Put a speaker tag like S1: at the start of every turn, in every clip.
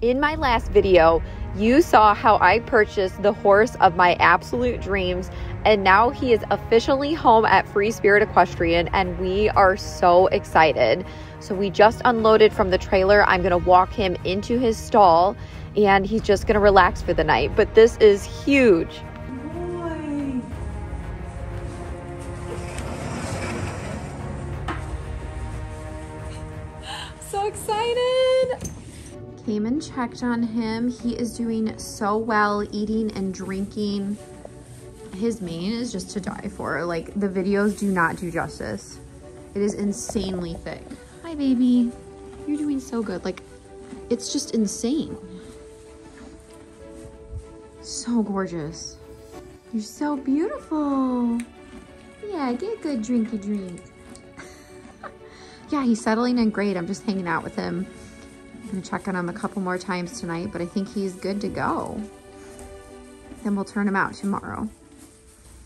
S1: In my last video, you saw how I purchased the horse of my absolute dreams, and now he is officially home at Free Spirit Equestrian, and we are so excited. So, we just unloaded from the trailer. I'm gonna walk him into his stall, and he's just gonna relax for the night. But this is huge. Came and checked on him. He is doing so well, eating and drinking. His mane is just to die for. Like, the videos do not do justice. It is insanely thick. Hi, baby. You're doing so good. Like, it's just insane. So gorgeous. You're so beautiful. Yeah, get a good drinky drink. yeah, he's settling in great. I'm just hanging out with him. I'm gonna check on him a couple more times tonight, but I think he's good to go. Then we'll turn him out tomorrow.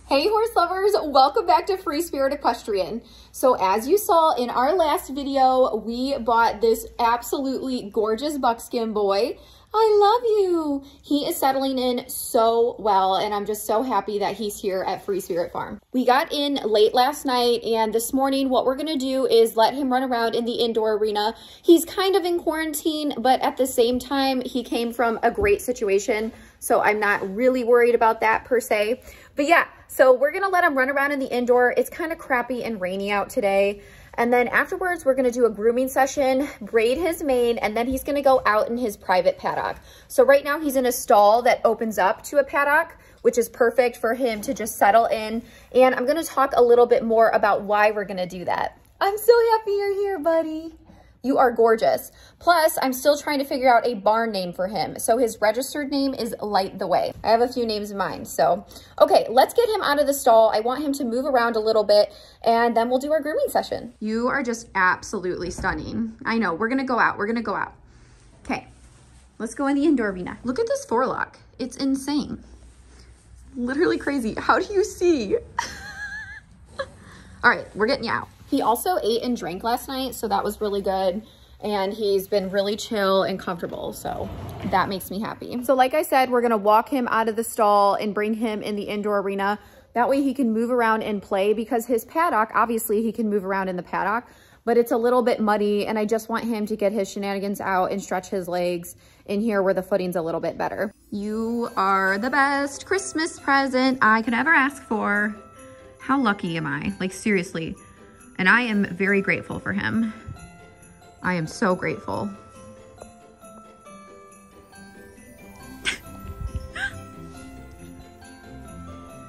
S1: Hey horse lovers, welcome back to Free Spirit Equestrian. So as you saw in our last video, we bought this absolutely gorgeous buckskin boy. I love you. He is settling in so well, and I'm just so happy that he's here at Free Spirit Farm. We got in late last night, and this morning what we're gonna do is let him run around in the indoor arena. He's kind of in quarantine, but at the same time, he came from a great situation, so I'm not really worried about that per se. But yeah, so we're gonna let him run around in the indoor. It's kind of crappy and rainy out today. And then afterwards, we're gonna do a grooming session, braid his mane, and then he's gonna go out in his private paddock. So right now he's in a stall that opens up to a paddock, which is perfect for him to just settle in. And I'm gonna talk a little bit more about why we're gonna do that. I'm so happy you're here, buddy. You are gorgeous. Plus, I'm still trying to figure out a barn name for him. So his registered name is Light the Way. I have a few names in mind. So, okay, let's get him out of the stall. I want him to move around a little bit and then we'll do our grooming session. You are just absolutely stunning. I know, we're gonna go out, we're gonna go out. Okay, let's go in the indoor arena. Look at this forelock. It's insane. Literally crazy. How do you see? All right, we're getting you out. He also ate and drank last night, so that was really good. And he's been really chill and comfortable, so that makes me happy. So like I said, we're gonna walk him out of the stall and bring him in the indoor arena. That way he can move around and play because his paddock, obviously he can move around in the paddock, but it's a little bit muddy and I just want him to get his shenanigans out and stretch his legs in here where the footing's a little bit better. You are the best Christmas present I could ever ask for. How lucky am I? Like seriously. And I am very grateful for him. I am so grateful.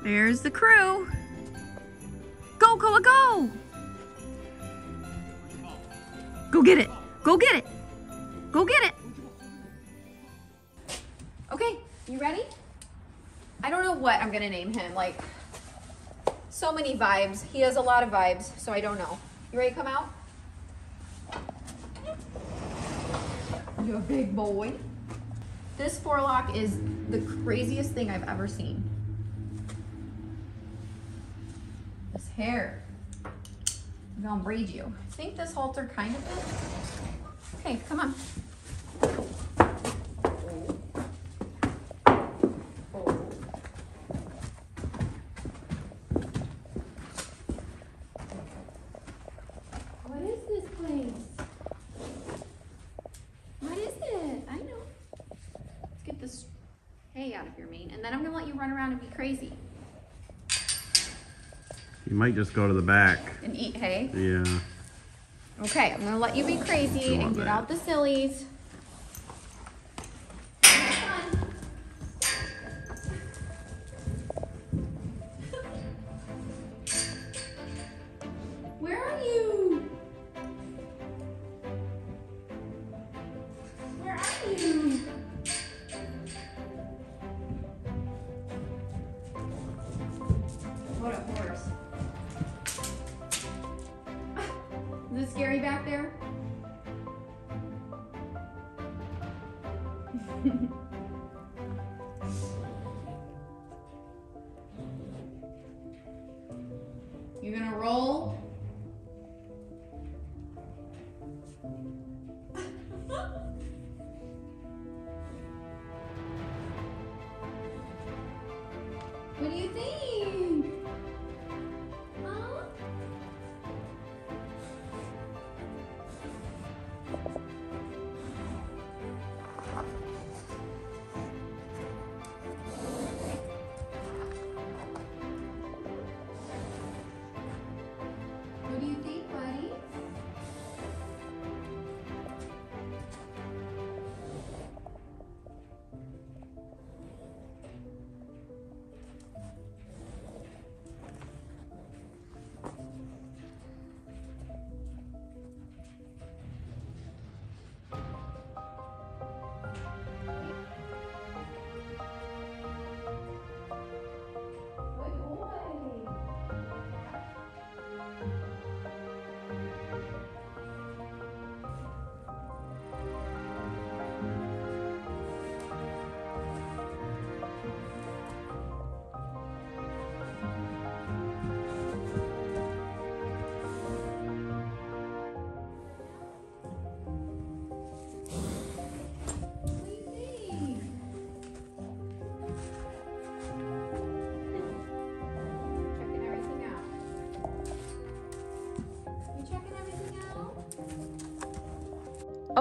S1: There's the crew. Go, Koa, go! Go get it. Go get it. Go get it. Okay, you ready? I don't know what I'm gonna name him. Like, so many vibes. He has a lot of vibes, so I don't know. You ready to come out? You're a big boy. This forelock is the craziest thing I've ever seen. This hair. I'm gonna braid you. I think this halter kind of fits. Okay, come on. What is this place? What is it? I know. Let's get this hay out of your mane, and then I'm gonna let you run around and be crazy
S2: You might just go to the back.
S1: and eat hay.
S2: Yeah.
S1: Okay, I'm gonna let you be crazy and get
S2: that.
S1: out the sillies. Is it scary back there?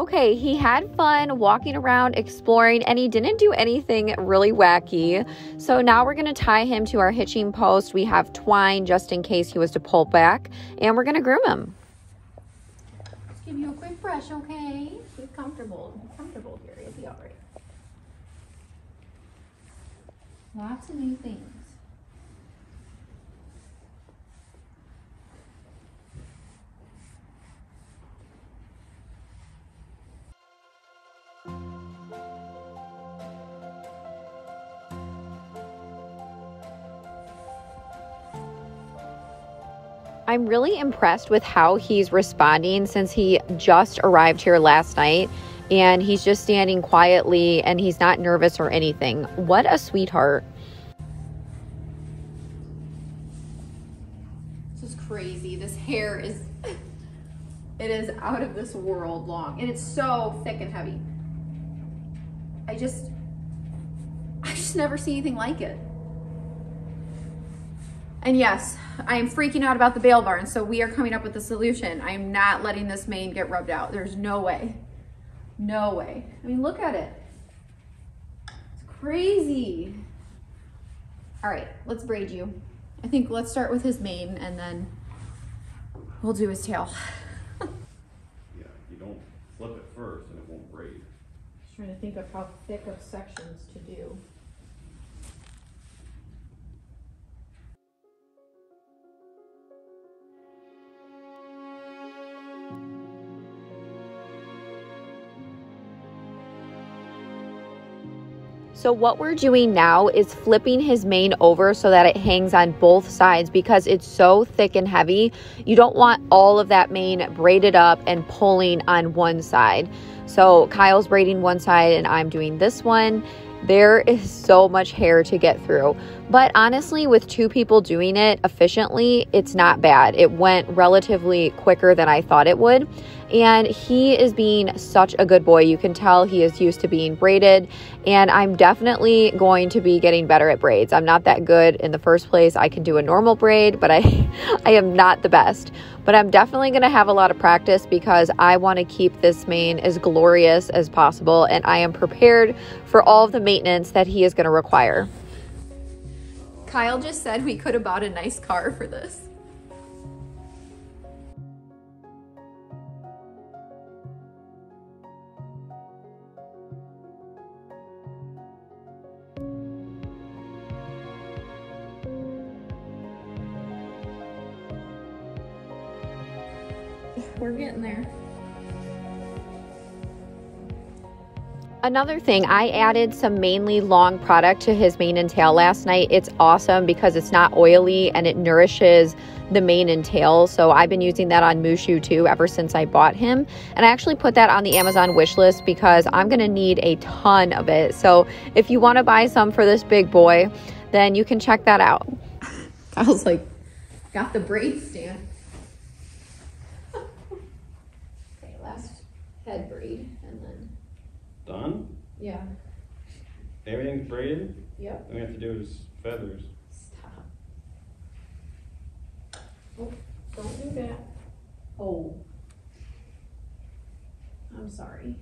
S1: Okay, he had fun walking around exploring and he didn't do anything really wacky. So now we're going to tie him to our hitching post. We have twine just in case he was to pull back and we're going to groom him.
S3: Let's give you a quick brush, okay? Get comfortable. Get comfortable here. You'll be all right. Lots of new things.
S1: I'm really impressed with how he's responding since he just arrived here last night and he's just standing quietly and he's not nervous or anything. What a sweetheart.
S3: This is crazy. This hair is, it is out of this world long. And it's so thick and heavy. I just, I just never see anything like it. And yes, I am freaking out about the bale barn, so we are coming up with a solution. I am not letting this mane get rubbed out. There's no way. No way. I mean, look at it. It's crazy. All right, let's braid you. I think let's start with his mane and then we'll do his tail.
S2: Yeah, you don't flip it first and it won't braid.
S3: Just trying to think of how thick of sections to do.
S1: So, what we're doing now is flipping his mane over so that it hangs on both sides because it's so thick and heavy. You don't want all of that mane braided up and pulling on one side. So, Kyle's braiding one side and I'm doing this one. There is so much hair to get through. But honestly, with two people doing it efficiently, it's not bad. It went relatively quicker than I thought it would. And he is being such a good boy. You can tell he is used to being braided. And I'm definitely going to be getting better at braids. I'm not that good in the first place. I can do a normal braid, but I, I am not the best. But I'm definitely going to have a lot of practice because I want to keep this mane as glorious as possible. And I am prepared for all of the maintenance that he is going to require.
S3: Kyle just said we could have bought a nice car for this. We're getting there.
S1: Another thing, I added some mainly long product to his mane and tail last night. It's awesome because it's not oily and it nourishes the mane and tail. So I've been using that on Mushu too ever since I bought him. And I actually put that on the Amazon wish list because I'm going to need a ton of it. So if you want to buy some for this big boy, then you can check that out.
S3: I was like, got the braid stand. head braid and then,
S2: Done?
S3: yeah,
S2: Everything's braided?
S3: yep,
S2: All we have to do is feathers. stop.
S1: Oh, don't do that. Oh. I'm sorry.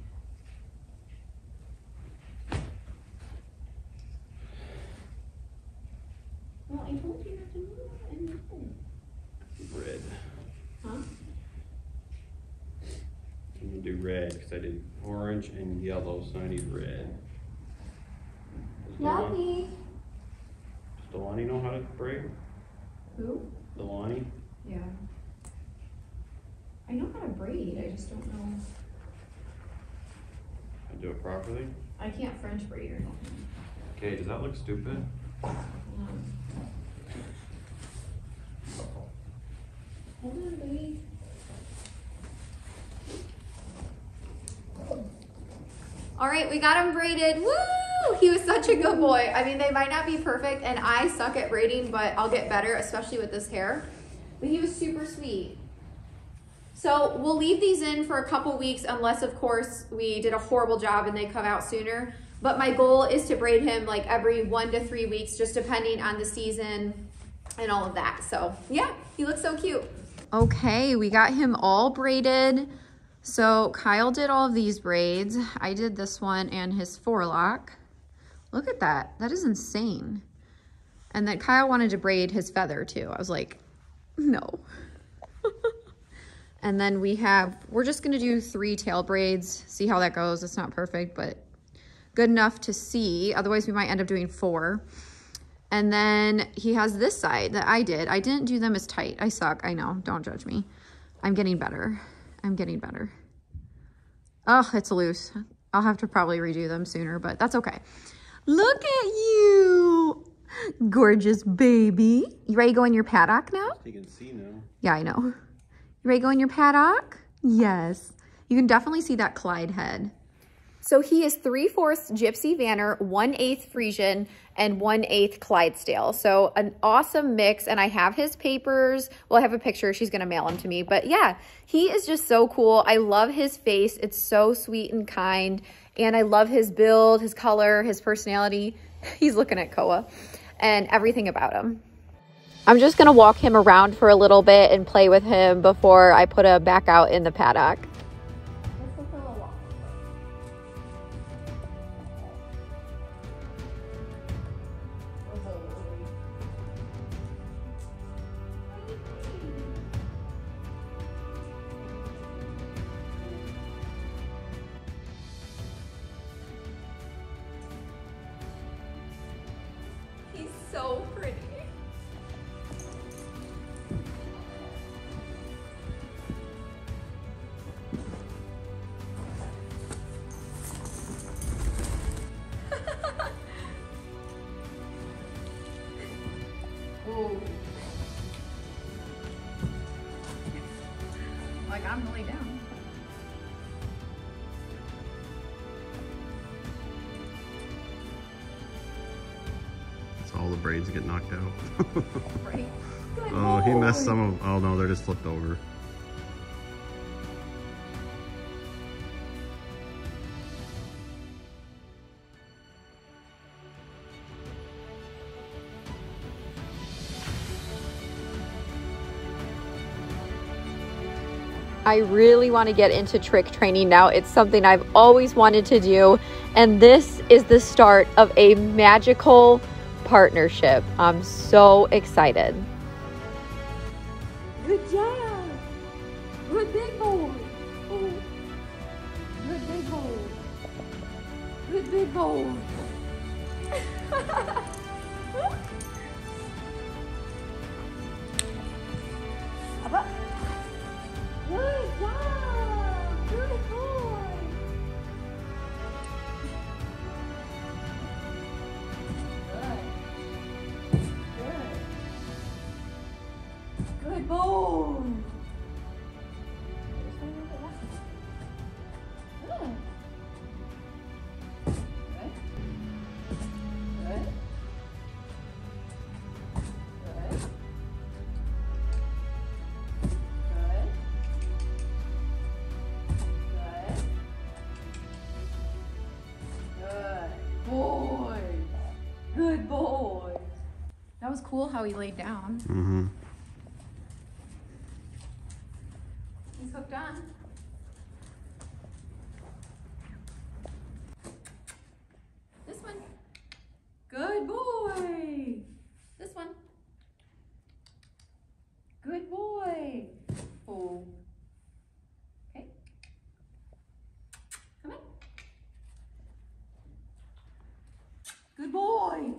S1: Well, I told you
S2: Red? Because I did orange and yellow, so I need red. Does Delani, does Delani know how to braid?
S1: Who?
S2: Delani?
S1: Yeah. I know how to braid, I just don't know.
S2: How to do it properly?
S1: I can't French braid or anything.
S2: Okay, does that look stupid?
S1: Hold on, baby. All right, we got him braided. Woo! He was such a good boy. I mean, they might not be perfect, and I suck at braiding, but I'll get better, especially with this hair. But he was super sweet. So we'll leave these in for a couple weeks, unless, of course, we did a horrible job and they come out sooner. But my goal is to braid him like every one to three weeks, just depending on the season and all of that. So yeah, he looks so cute. Okay, we got him all braided. So Kyle did all of these braids. I did this one and his forelock. Look at that. That is insane. And then Kyle wanted to braid his feather too. I was like, no. and then we have, we're just gonna do three tail braids, see how that goes. It's not perfect, but good enough to see. Otherwise we might end up doing four. And then he has this side that I did. I didn't do them as tight. I suck, I know, don't judge me. I'm getting better. I'm getting better. Oh, it's loose. I'll have to probably redo them sooner, but that's okay. Look at you, gorgeous baby. You ready to go in your paddock now?
S2: You can see now.
S1: Yeah, I know. You ready to go in your paddock? Yes. You can definitely see that Clyde head. So he is 3 fourths Gypsy Vanner, 1 8th Friesian, and one-eighth Clydesdale. So an awesome mix. And I have his papers. Well, I have a picture. She's going to mail them to me. But yeah, he is just so cool. I love his face. It's so sweet and kind. And I love his build, his color, his personality. He's looking at Koa and everything about him. I'm just going to walk him around for a little bit and play with him before I put him back out in the paddock.
S2: All the braids get knocked out.
S1: Right. Good
S2: oh, he messed some of them. Oh no, they're just flipped over.
S4: I really want to get into trick training now. It's something I've always wanted to do. And this is the start of a magical partnership. I'm so excited.
S1: Good job. Good big boy. Good big boy. Good big boy. Good. Good. Good. Good. Boy. Good boy. That was cool how he laid down.
S2: Mm-hmm.
S1: Good boy.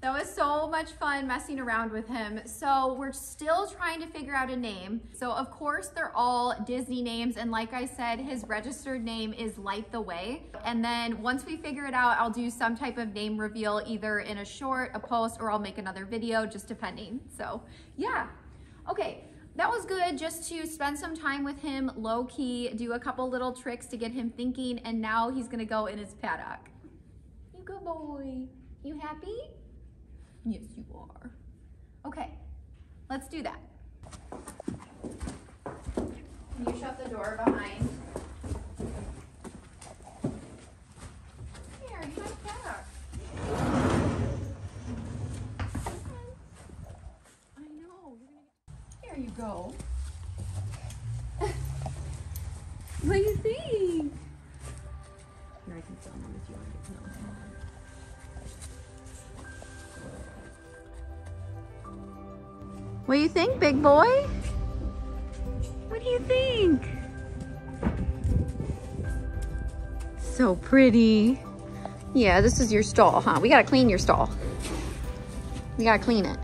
S1: That was so much fun messing around with him. So we're still trying to figure out a name. So of course they're all Disney names. And like I said, his registered name is Light the Way. And then once we figure it out, I'll do some type of name reveal either in a short, a post, or I'll make another video, just depending. So yeah, okay. That was good just to spend some time with him low key, do a couple little tricks to get him thinking. And now he's gonna go in his paddock. You good boy. You happy? Yes, you are. Okay, let's do that. Can you shut the door behind? Here, you. I know. Here you go. what do you think? What do you think, big boy? What do you think? So pretty. Yeah, this is your stall, huh? We gotta clean your stall. We gotta clean it.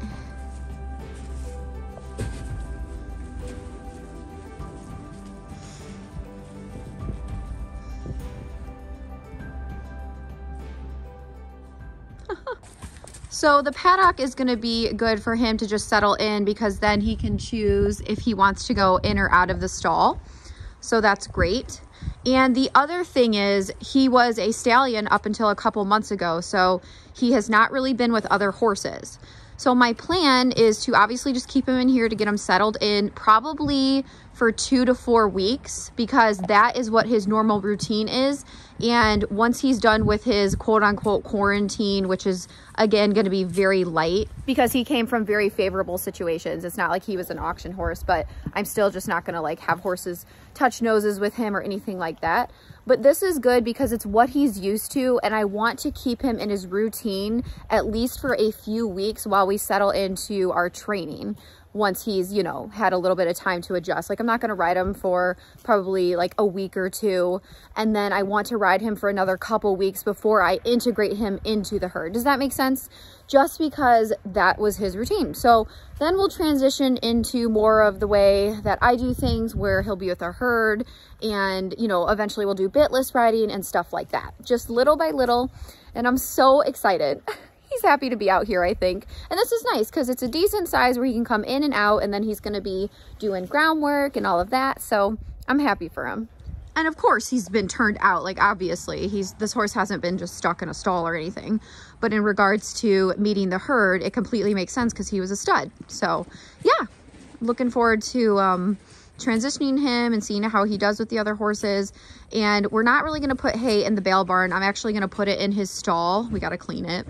S1: So the paddock is going to be good for him to just settle in because then he can choose if he wants to go in or out of the stall. So that's great. And the other thing is he was a stallion up until a couple months ago. So he has not really been with other horses. So my plan is to obviously just keep him in here to get him settled in probably for two to four weeks because that is what his normal routine is. And once he's done with his quote unquote quarantine, which is again going to be very light because he came from very favorable situations. It's not like he was an auction horse, but I'm still just not going to like have horses touch noses with him or anything like that. But this is good because it's what he's used to and I want to keep him in his routine at least for a few weeks while we settle into our training once he's, you know, had a little bit of time to adjust. Like I'm not going to ride him for probably like a week or two. And then I want to ride him for another couple weeks before I integrate him into the herd. Does that make sense? Just because that was his routine. So then we'll transition into more of the way that I do things where he'll be with our herd and, you know, eventually we'll do bitless riding and stuff like that. Just little by little. And I'm so excited. he's happy to be out here, I think. And this is nice because it's a decent size where he can come in and out and then he's going to be doing groundwork and all of that. So I'm happy for him. And of course he's been turned out, like obviously he's, this horse hasn't been just stuck in a stall or anything. But in regards to meeting the herd, it completely makes sense because he was a stud. So yeah, looking forward to, um, transitioning him and seeing how he does with the other horses. And we're not really going to put hay in the bale barn. I'm actually going to put it in his stall. We got to clean it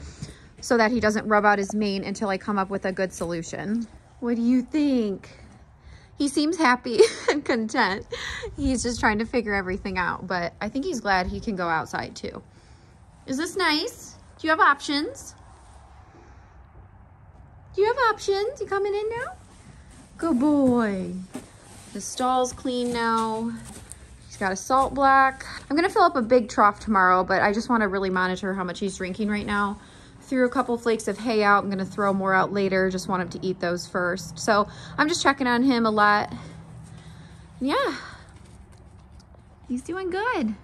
S1: so that he doesn't rub out his mane until I come up with a good solution. What do you think? He seems happy and content. He's just trying to figure everything out, but I think he's glad he can go outside too. Is this nice? Do you have options? Do you have options? You coming in now? Good boy. The stall's clean now. He's got a salt block. I'm gonna fill up a big trough tomorrow, but I just wanna really monitor how much he's drinking right now threw a couple flakes of hay out. I'm going to throw more out later. Just want him to eat those first. So I'm just checking on him a lot. Yeah, he's doing good.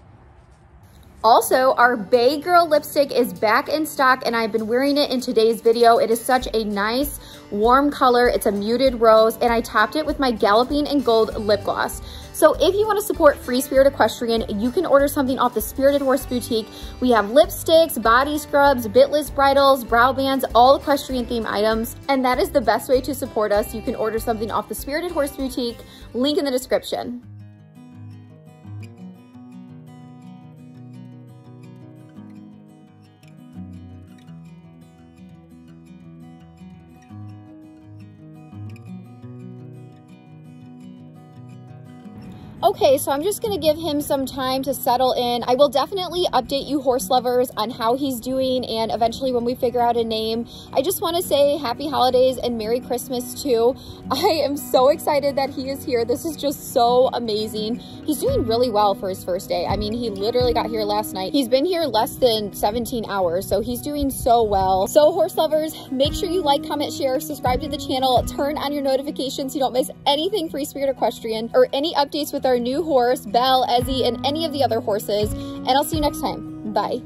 S1: Also, our Bay Girl lipstick is back in stock and I've been wearing it in today's video. It is such a nice warm color. It's a muted rose and I topped it with my Galloping in Gold lip gloss. So if you want to support Free Spirit Equestrian, you can order something off the Spirited Horse Boutique. We have lipsticks, body scrubs, bitless bridles, brow bands, all equestrian theme items. And that is the best way to support us. You can order something off the Spirited Horse Boutique, link in the description. Okay, so I'm just gonna give him some time to settle in. I will definitely update you horse lovers on how he's doing and eventually when we figure out a name. I just wanna say happy holidays and Merry Christmas too. I am so excited that he is here. This is just so amazing. He's doing really well for his first day. I mean, he literally got here last night. He's been here less than 17 hours, so he's doing so well. So horse lovers, make sure you like, comment, share, subscribe to the channel, turn on your notifications so you don't miss anything Free Spirit Equestrian or any updates with our new horse, Belle, Ezzy, and any of the other horses. And I'll see you next time. Bye.